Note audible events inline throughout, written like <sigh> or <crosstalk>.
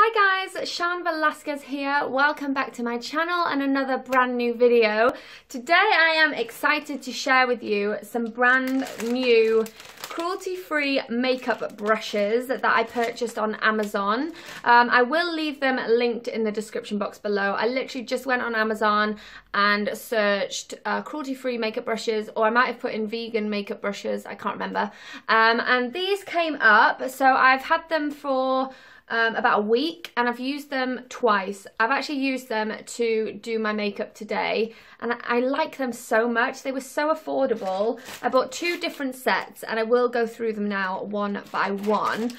Hi guys, Sian Velazquez here. Welcome back to my channel and another brand new video. Today I am excited to share with you some brand new cruelty-free makeup brushes that I purchased on Amazon. Um, I will leave them linked in the description box below. I literally just went on Amazon and searched uh, cruelty-free makeup brushes or I might have put in vegan makeup brushes, I can't remember. Um, and these came up, so I've had them for um, about a week and I've used them twice. I've actually used them to do my makeup today and I like them so much. They were so affordable. I bought two different sets and I will go through them now one by one.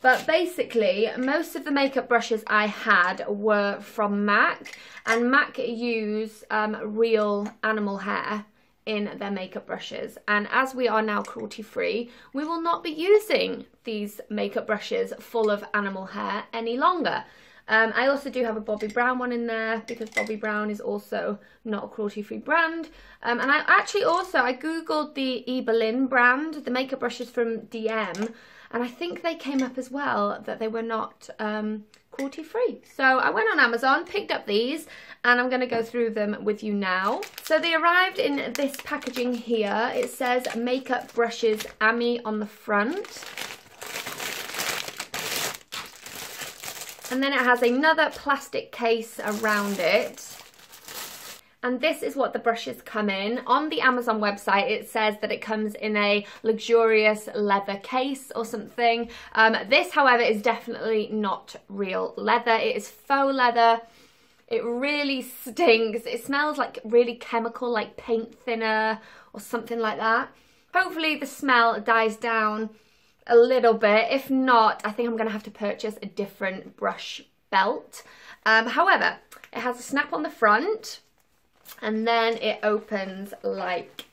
But basically, most of the makeup brushes I had were from MAC and MAC use um, real animal hair in their makeup brushes. And as we are now cruelty free we will not be using these makeup brushes full of animal hair any longer um, I also do have a Bobbi Brown one in there because Bobbi Brown is also not a cruelty-free brand. Um, and I actually also, I googled the Ebelin brand, the makeup brushes from DM, and I think they came up as well that they were not um, cruelty free. So I went on Amazon, picked up these, and I'm going to go through them with you now. So they arrived in this packaging here. It says Makeup Brushes Ammi on the front. And then it has another plastic case around it and this is what the brushes come in. On the Amazon website, it says that it comes in a luxurious leather case or something. Um, this, however, is definitely not real leather. It is faux leather. It really stinks. It smells like really chemical, like paint thinner or something like that. Hopefully the smell dies down a little bit. If not, I think I'm going to have to purchase a different brush belt. Um, however, it has a snap on the front and then it opens like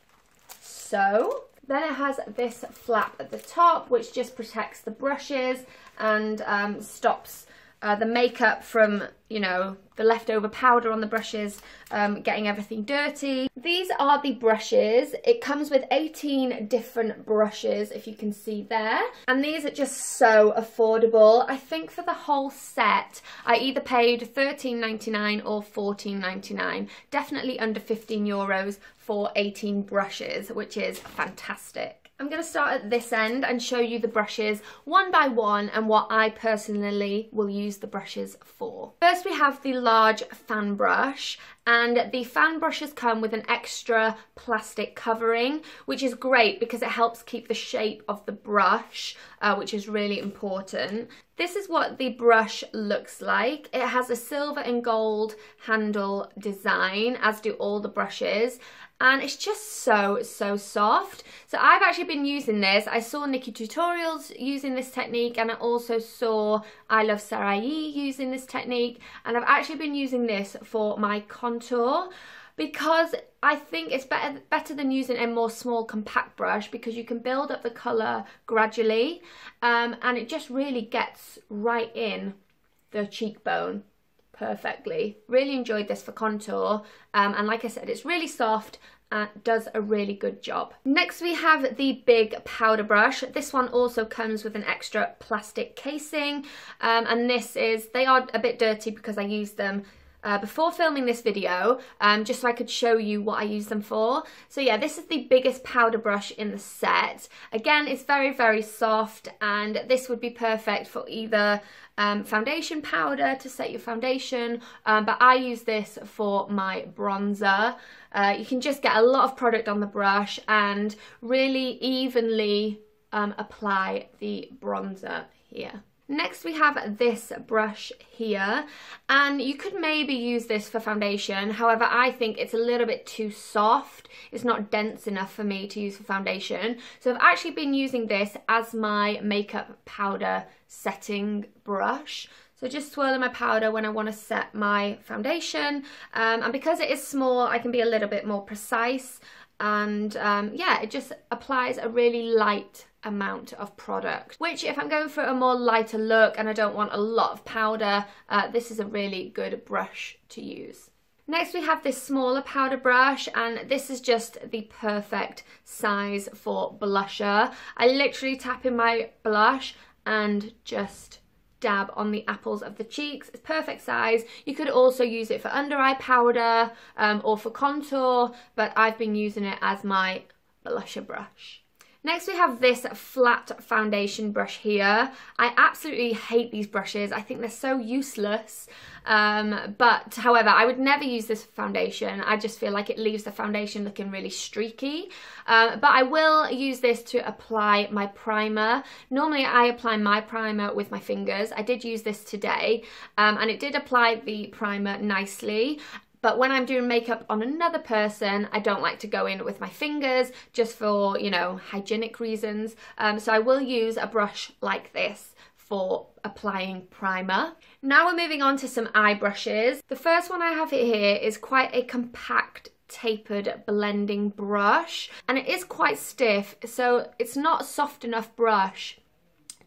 so. Then it has this flap at the top which just protects the brushes and um, stops uh, the makeup from, you know, the leftover powder on the brushes, um, getting everything dirty. These are the brushes. It comes with 18 different brushes, if you can see there. And these are just so affordable. I think for the whole set, I either paid $13.99 or $14.99. Definitely under 15 euros for 18 brushes, which is fantastic. I'm going to start at this end and show you the brushes one by one and what I personally will use the brushes for. First we have the large fan brush and the fan brushes come with an extra plastic covering which is great because it helps keep the shape of the brush uh, which is really important. This is what the brush looks like. It has a silver and gold handle design as do all the brushes and it's just so, so soft. So I've actually been using this. I saw NikkieTutorials using this technique and I also saw iluvsarahii using this technique and I've actually been using this for my contour because I think it's better better than using a more small compact brush because you can build up the colour gradually um, and it just really gets right in the cheekbone perfectly. Really enjoyed this for contour um, and like I said it's really soft and does a really good job. Next we have the big powder brush. This one also comes with an extra plastic casing um, and this is, they are a bit dirty because I used them uh, before filming this video um, just so I could show you what I use them for. So yeah, this is the biggest powder brush in the set. Again, it's very, very soft and this would be perfect for either um, foundation powder to set your foundation, um, but I use this for my bronzer. Uh, you can just get a lot of product on the brush and really evenly um, apply the bronzer here. Next we have this brush here and you could maybe use this for foundation. However I think it's a little bit too soft. It's not dense enough for me to use for foundation. So I've actually been using this as my makeup powder setting brush. So just swirling my powder when I want to set my foundation. Um, and because it is small I can be a little bit more precise. And um, yeah it just applies a really light amount of product which if I'm going for a more lighter look and I don't want a lot of powder uh, this is a really good brush to use. Next we have this smaller powder brush and this is just the perfect size for blusher. I literally tap in my blush and just dab on the apples of the cheeks. It's perfect size. You could also use it for under eye powder um, or for contour, but I've been using it as my blusher brush. Next we have this flat foundation brush here. I absolutely hate these brushes. I think they're so useless. Um, but however, I would never use this foundation. I just feel like it leaves the foundation looking really streaky. Um, but I will use this to apply my primer. Normally I apply my primer with my fingers. I did use this today um, and it did apply the primer nicely. But when I'm doing makeup on another person, I don't like to go in with my fingers just for, you know, hygienic reasons. Um, so I will use a brush like this for applying primer. Now we're moving on to some eye brushes. The first one I have here is quite a compact tapered blending brush and it is quite stiff so it's not a soft enough brush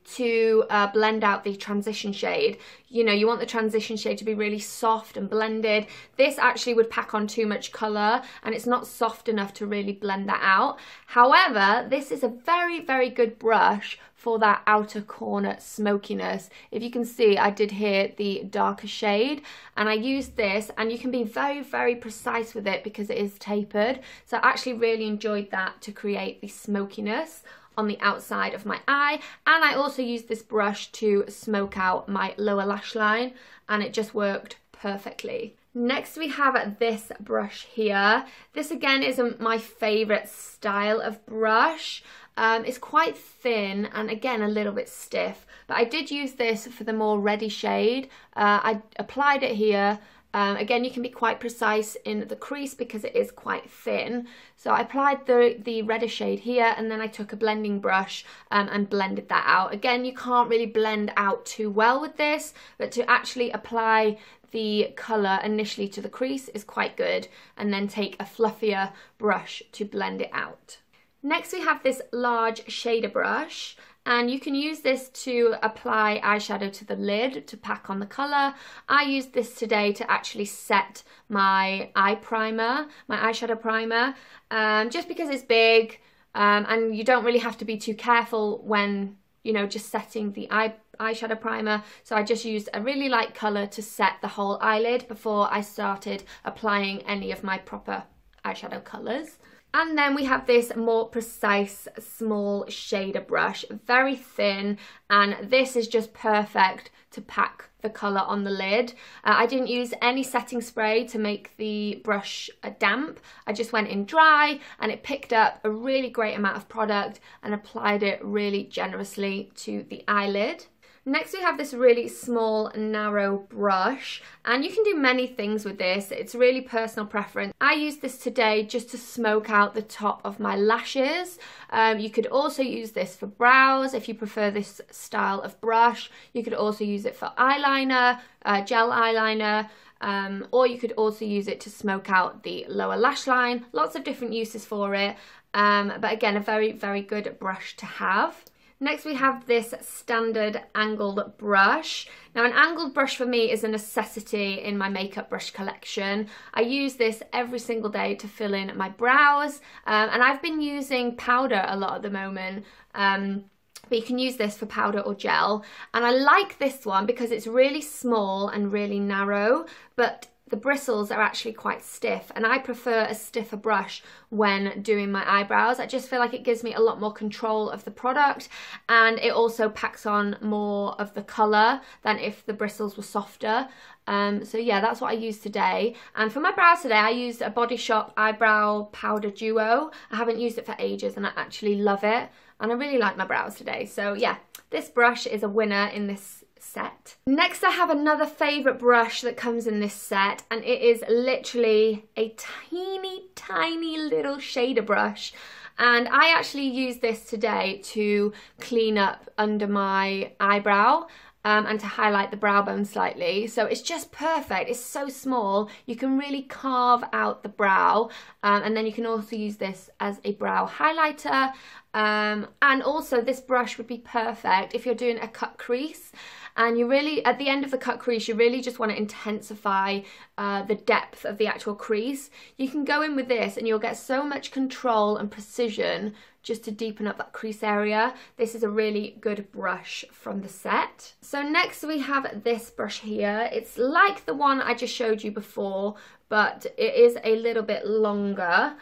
to uh, blend out the transition shade. You know, you want the transition shade to be really soft and blended. This actually would pack on too much colour and it's not soft enough to really blend that out. However, this is a very, very good brush for that outer corner smokiness. If you can see, I did here the darker shade and I used this and you can be very, very precise with it because it is tapered. So I actually really enjoyed that to create the smokiness on the outside of my eye and I also used this brush to smoke out my lower lash line and it just worked perfectly. Next we have this brush here. This again isn't my favourite style of brush. Um, it's quite thin and again a little bit stiff but I did use this for the more reddy shade. Uh, I applied it here um, again, you can be quite precise in the crease because it is quite thin. So I applied the, the redder shade here and then I took a blending brush um, and blended that out. Again, you can't really blend out too well with this, but to actually apply the colour initially to the crease is quite good and then take a fluffier brush to blend it out. Next we have this large shader brush and you can use this to apply eyeshadow to the lid to pack on the colour. I used this today to actually set my eye primer, my eyeshadow primer, um, just because it's big um, and you don't really have to be too careful when, you know, just setting the eye eyeshadow primer so I just used a really light colour to set the whole eyelid before I started applying any of my proper eyeshadow colours. And then we have this more precise small shader brush, very thin, and this is just perfect to pack the colour on the lid. Uh, I didn't use any setting spray to make the brush damp. I just went in dry and it picked up a really great amount of product and applied it really generously to the eyelid. Next we have this really small narrow brush and you can do many things with this. It's really personal preference. I use this today just to smoke out the top of my lashes. Um, you could also use this for brows if you prefer this style of brush. You could also use it for eyeliner, uh, gel eyeliner, um, or you could also use it to smoke out the lower lash line. Lots of different uses for it, um, but again, a very, very good brush to have. Next we have this standard angled brush. Now an angled brush for me is a necessity in my makeup brush collection. I use this every single day to fill in my brows um, and I've been using powder a lot at the moment. Um, but you can use this for powder or gel and I like this one because it's really small and really narrow but the bristles are actually quite stiff and I prefer a stiffer brush when doing my eyebrows. I just feel like it gives me a lot more control of the product and it also packs on more of the colour than if the bristles were softer. Um, so yeah, that's what I used today. And for my brows today, I used a Body Shop Eyebrow Powder Duo. I haven't used it for ages and I actually love it. And I really like my brows today. So yeah, this brush is a winner in this set. Next I have another favourite brush that comes in this set and it is literally a tiny, tiny little shader brush and I actually use this today to clean up under my eyebrow um, and to highlight the brow bone slightly. So it's just perfect. It's so small. You can really carve out the brow um, and then you can also use this as a brow highlighter Um, and also this brush would be perfect if you're doing a cut crease and you really, at the end of the cut crease, you really just want to intensify uh, the depth of the actual crease. You can go in with this and you'll get so much control and precision just to deepen up that crease area. This is a really good brush from the set. So next we have this brush here. It's like the one I just showed you before, but it is a little bit longer.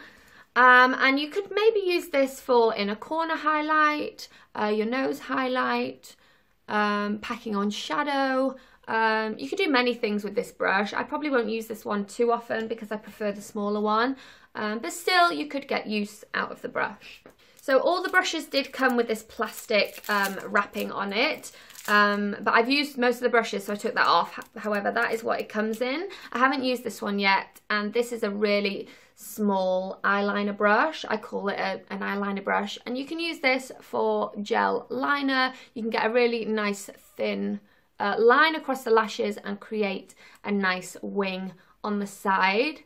Um, and you could maybe use this for inner corner highlight, uh, your nose highlight, um, packing on shadow. Um, you could do many things with this brush. I probably won't use this one too often because I prefer the smaller one, um, but still you could get use out of the brush. So all the brushes did come with this plastic um, wrapping on it. Um, but I've used most of the brushes, so I took that off. However, that is what it comes in. I haven't used this one yet, and this is a really small eyeliner brush. I call it a, an eyeliner brush, and you can use this for gel liner. You can get a really nice thin uh, line across the lashes and create a nice wing on the side.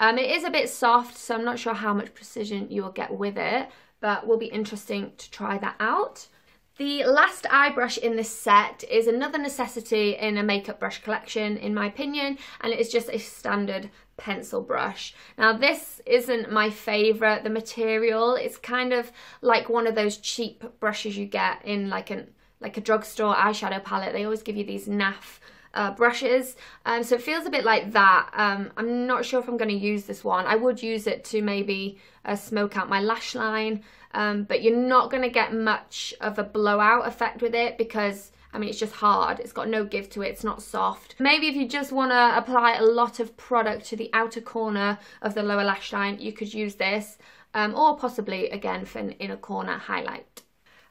Um, it is a bit soft, so I'm not sure how much precision you will get with it, but will be interesting to try that out. The last eye brush in this set is another necessity in a makeup brush collection, in my opinion, and it is just a standard pencil brush. Now this isn't my favourite, the material, it's kind of like one of those cheap brushes you get in like an like a drugstore eyeshadow palette. They always give you these naff uh, brushes. Um, so it feels a bit like that. Um, I'm not sure if I'm going to use this one. I would use it to maybe uh, smoke out my lash line, um, but you're not going to get much of a blowout effect with it because I mean, it's just hard. It's got no give to it. It's not soft. Maybe if you just want to apply a lot of product to the outer corner of the lower lash line, you could use this. Um, or possibly, again, for an inner corner highlight.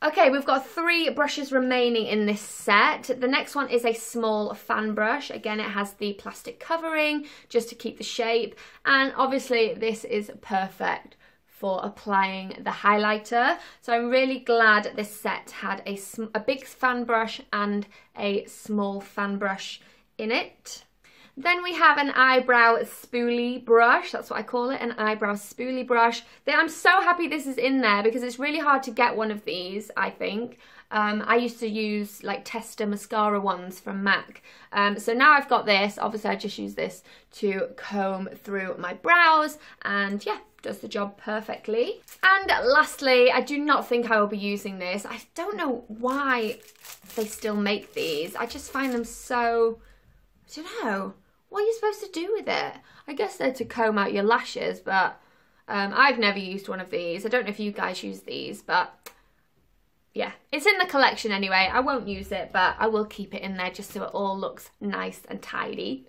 Okay, we've got three brushes remaining in this set. The next one is a small fan brush. Again, it has the plastic covering just to keep the shape. And obviously this is perfect for applying the highlighter. So I'm really glad this set had a, a big fan brush and a small fan brush in it. Then we have an eyebrow spoolie brush. That's what I call it, an eyebrow spoolie brush. I'm so happy this is in there because it's really hard to get one of these, I think. Um, I used to use like tester mascara ones from MAC. Um, so now I've got this. Obviously, I just use this to comb through my brows and yeah, does the job perfectly. And lastly, I do not think I will be using this. I don't know why they still make these. I just find them so, I don't know. What are you supposed to do with it? I guess they're to comb out your lashes, but um, I've never used one of these. I don't know if you guys use these, but yeah, it's in the collection anyway. I won't use it, but I will keep it in there just so it all looks nice and tidy.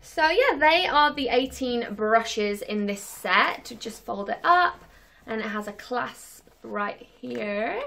So yeah, they are the 18 brushes in this set. Just fold it up and it has a clasp right here.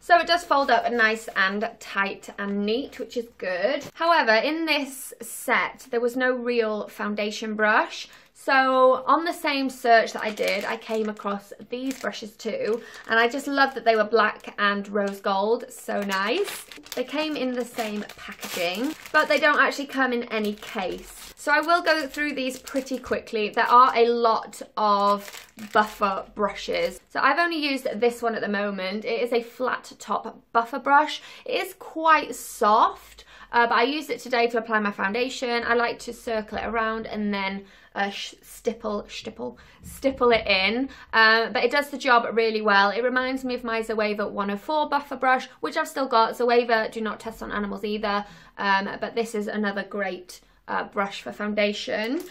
So it does fold up nice and tight and neat, which is good. However, in this set, there was no real foundation brush. So on the same search that I did, I came across these brushes too. And I just love that they were black and rose gold. So nice. They came in the same packaging, but they don't actually come in any case. So I will go through these pretty quickly. There are a lot of buffer brushes. So I've only used this one at the moment. It is a flat top buffer brush. It is quite soft, uh, but I used it today to apply my foundation. I like to circle it around and then uh, stipple, stipple, stipple it in. Um, but it does the job really well. It reminds me of my Zoeva 104 buffer brush, which I've still got. Zoeva do not test on animals either, um, but this is another great uh, brush for foundation.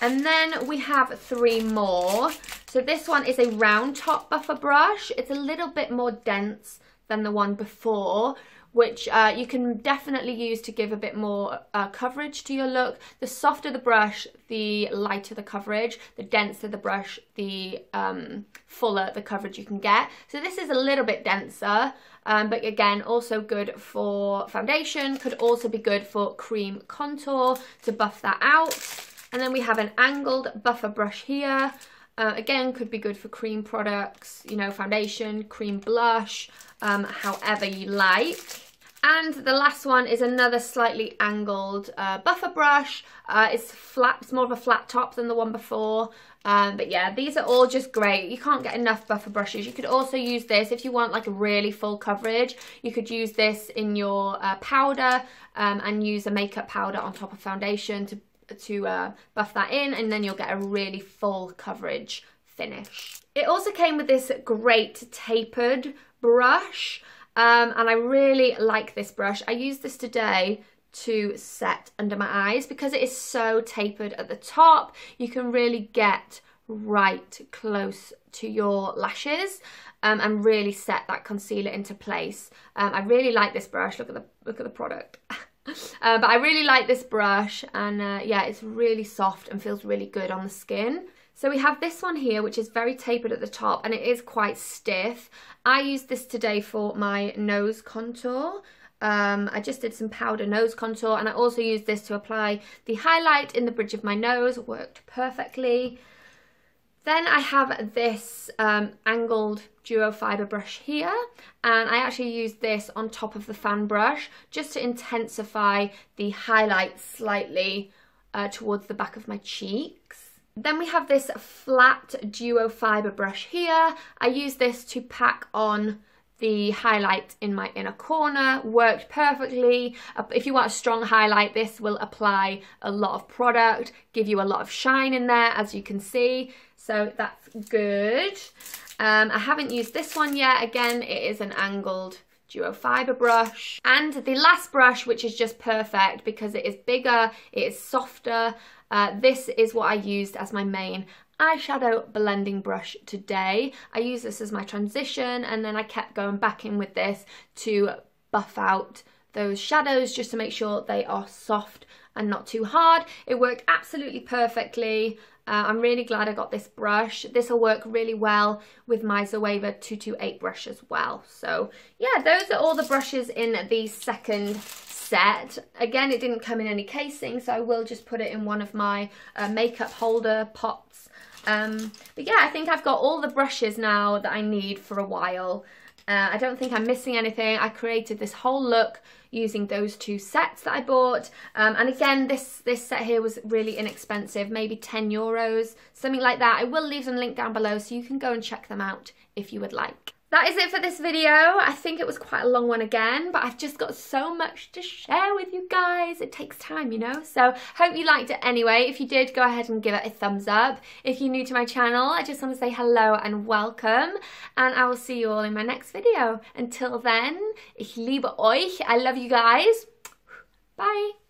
And then we have three more. So this one is a round top buffer brush. It's a little bit more dense than the one before which uh, you can definitely use to give a bit more uh, coverage to your look. The softer the brush, the lighter the coverage, the denser the brush, the um, fuller the coverage you can get. So this is a little bit denser, um, but again, also good for foundation, could also be good for cream contour to buff that out. And then we have an angled buffer brush here. Uh, again, could be good for cream products, you know, foundation, cream blush, um, however you like. And the last one is another slightly angled uh, buffer brush. Uh, it's flat, it's more of a flat top than the one before. Um, but yeah, these are all just great. You can't get enough buffer brushes. You could also use this if you want like a really full coverage. You could use this in your uh, powder um, and use a makeup powder on top of foundation to, to uh, buff that in and then you'll get a really full coverage finish. It also came with this great tapered brush. Um, and I really like this brush. I used this today to set under my eyes because it is so tapered at the top. You can really get right close to your lashes um, and really set that concealer into place. Um, I really like this brush. Look at the look at the product. <laughs> uh, but I really like this brush and uh, yeah, it's really soft and feels really good on the skin. So we have this one here, which is very tapered at the top and it is quite stiff. I used this today for my nose contour. Um, I just did some powder nose contour and I also used this to apply the highlight in the bridge of my nose. Worked perfectly. Then I have this um, angled duo fibre brush here and I actually used this on top of the fan brush just to intensify the highlight slightly uh, towards the back of my cheeks. Then we have this flat duo fibre brush here. I use this to pack on the highlight in my inner corner worked perfectly. If you want a strong highlight, this will apply a lot of product, give you a lot of shine in there, as you can see. So that's good. Um, I haven't used this one yet. Again, it is an angled duo fibre brush. And the last brush, which is just perfect because it is bigger, it is softer. Uh, this is what I used as my main eyeshadow blending brush today. I use this as my transition and then I kept going back in with this to buff out those shadows just to make sure they are soft and not too hard. It worked absolutely perfectly. Uh, I'm really glad I got this brush. This will work really well with my Zoeva 228 brush as well. So yeah, those are all the brushes in the second set. Again, it didn't come in any casing, so I will just put it in one of my uh, makeup holder pots. Um, but yeah, I think I've got all the brushes now that I need for a while. Uh, I don't think I'm missing anything. I created this whole look using those two sets that I bought. Um, and again, this, this set here was really inexpensive, maybe 10 euros, something like that. I will leave them linked down below so you can go and check them out if you would like. That is it for this video. I think it was quite a long one again, but I've just got so much to share with you guys. It takes time, you know? So hope you liked it anyway. If you did, go ahead and give it a thumbs up. If you're new to my channel, I just want to say hello and welcome. And I will see you all in my next video. Until then, ich liebe euch. I love you guys. Bye.